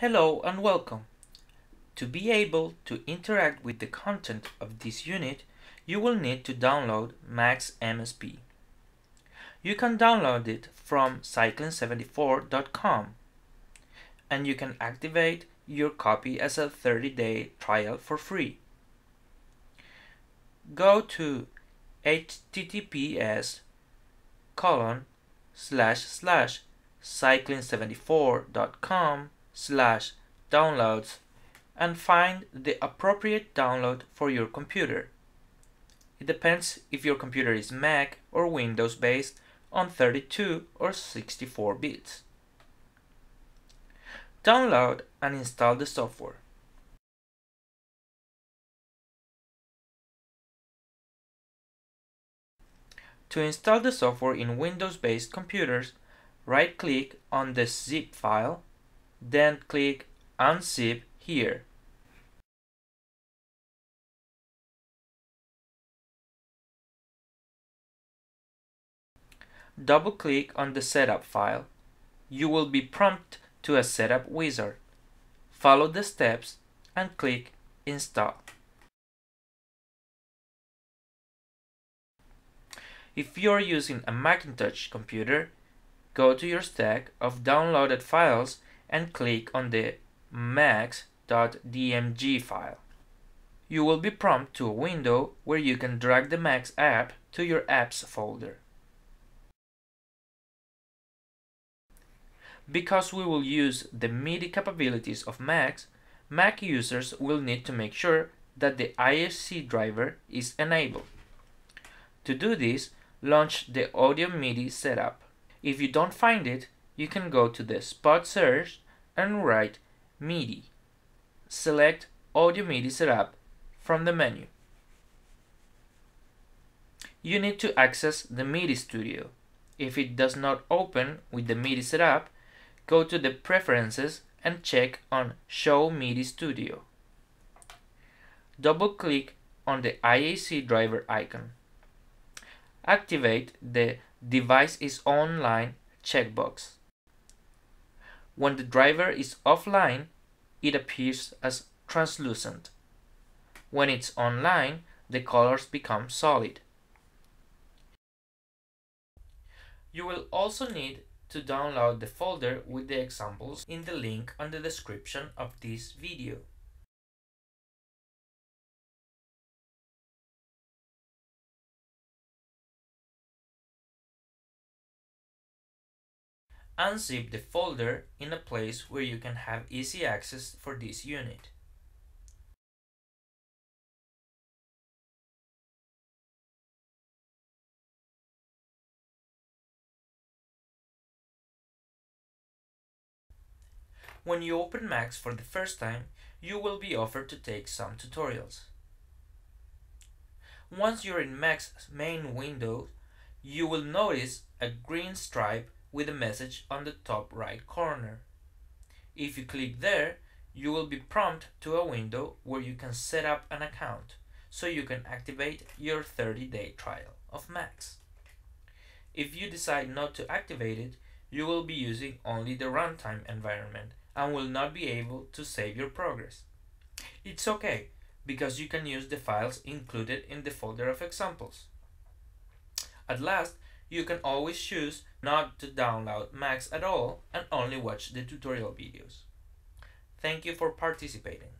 Hello and welcome. To be able to interact with the content of this unit, you will need to download Max MSP. You can download it from cycling74.com and you can activate your copy as a 30-day trial for free. Go to https colon slash slash cycling74.com slash downloads and find the appropriate download for your computer. It depends if your computer is Mac or Windows based on 32 or 64 bits. Download and install the software. To install the software in Windows-based computers, right-click on the zip file then click unzip here. Double click on the setup file. You will be prompted to a setup wizard. Follow the steps and click install. If you are using a Macintosh computer, go to your stack of downloaded files and click on the max.dmg file. You will be prompted to a window where you can drag the Max app to your apps folder. Because we will use the MIDI capabilities of Max, Mac users will need to make sure that the IAC driver is enabled. To do this, launch the Audio MIDI setup. If you don't find it, you can go to the spot search and write MIDI. Select Audio MIDI Setup from the menu. You need to access the MIDI Studio. If it does not open with the MIDI setup, go to the Preferences and check on Show MIDI Studio. Double-click on the IAC driver icon. Activate the Device is online checkbox. When the driver is offline, it appears as translucent. When it's online, the colors become solid. You will also need to download the folder with the examples in the link on the description of this video. Unzip the folder in a place where you can have easy access for this unit. When you open Max for the first time, you will be offered to take some tutorials. Once you're in Max's main window, you will notice a green stripe with a message on the top right corner. If you click there, you will be prompted to a window where you can set up an account so you can activate your 30-day trial of Max. If you decide not to activate it, you will be using only the runtime environment and will not be able to save your progress. It's okay, because you can use the files included in the folder of examples. At last, you can always choose not to download Max at all and only watch the tutorial videos. Thank you for participating.